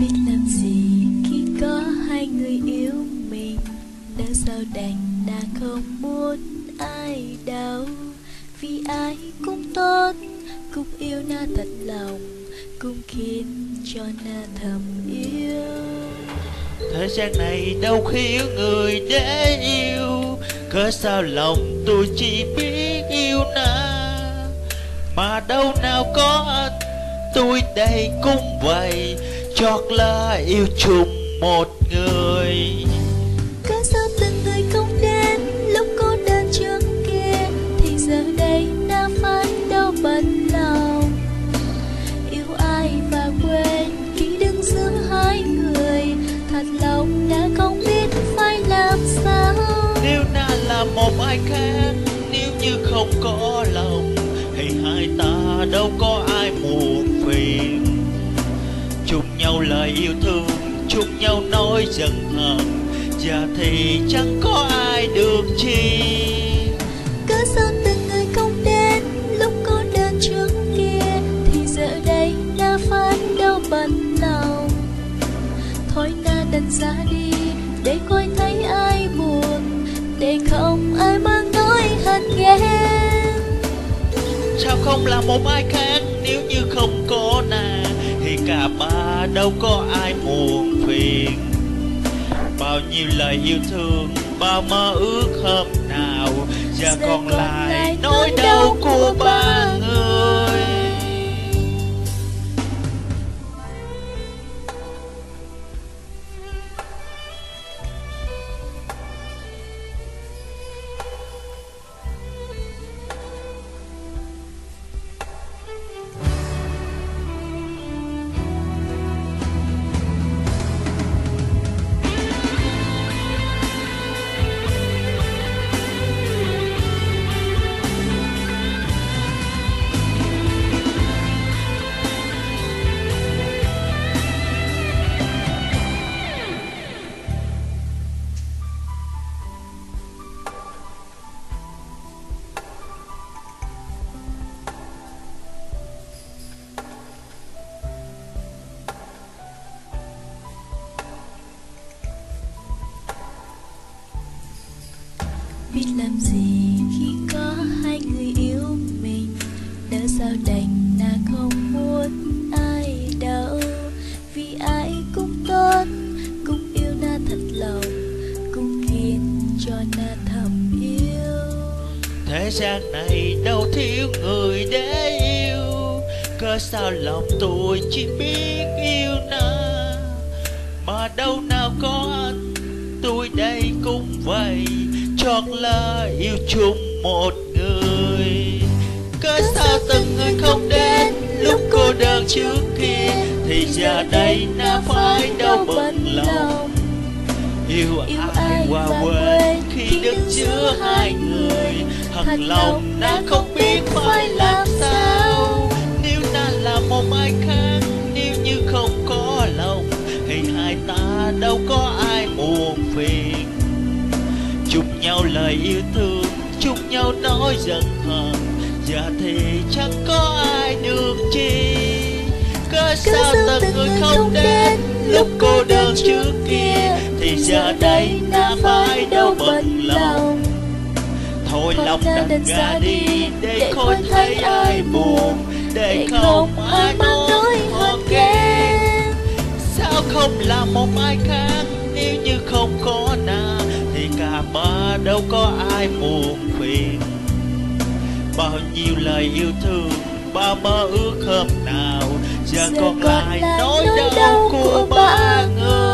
biết làm gì khi có hai người yêu mình? Đã sao đành đã không muốn ai đau? vì ai cũng tốt, cũng yêu na thật lòng, cũng khiến cho na thầm yêu. Thế gian này đâu khiếu người để yêu, Cớ sao lòng tôi chỉ biết yêu na? Mà đâu nào có anh Tôi đây cũng vậy Chót là yêu chung một người. Cớ sao từng người không đến lúc cô đơn trước kia Thì giờ đây đã phải đâu bận lòng. Yêu ai và quên khi đứng giữa hai người Thật lòng đã không biết phải làm sao. Nếu na là một ai khác Nếu như không có lòng Thì hai ta đâu có ai buồn phiền Chung nhau lời yêu thương Chung nhau nói giận hờn. Giờ thì chẳng có ai được chi. Cớ sao từng người không đến lúc cô đơn trước kia Thì giờ đây đã phải đâu bận lòng. Thôi na đành ra đi để coi thấy ai buồn Để không ai mang nỗi hận ghen Sao không là một ai khác Nếu như không có Thì cả ba đâu có ai buồn phiền. Bao nhiêu lời yêu thương Bao mơ ước hôm nào Giờ còn lại nỗi Biết làm gì khi có hai người yêu mình. Đã sao đành là không muốn ai đâu Vì ai cũng tốt, Cũng yêu na thật lòng, Cũng khiến cho na thầm yêu. Thế gian này đâu thiếu người để yêu. Cớ sao lòng tôi chỉ biết yêu na. Mà đâu nào có anh, Tôi đây cũng vậy. Là yêu chung một người. Cớ sao từng người không đến Lúc cô đơn trước kia Thì giờ đây na phải đâu bận lòng. Yêu ai qua quên khi đứng giữa hai người? Thật lòng đã không biết phải làm sao Chung nhau lời yêu thương Chung nhau nói giận hờn. Giờ thì chẳng có ai được chi? Cớ sao từng người không đến? Lúc cô đơn trước kia Thì giờ đây đã phải đâu bận lòng. Thôi lòng đành ra đi Để khỏi thấy ai buồn. Để không ai nói hờn ghen Sao không là một ai khác Bao nhiêu lời yêu thương Bao mơ ước hôm nào Giờ còn lại nỗi đau của ba người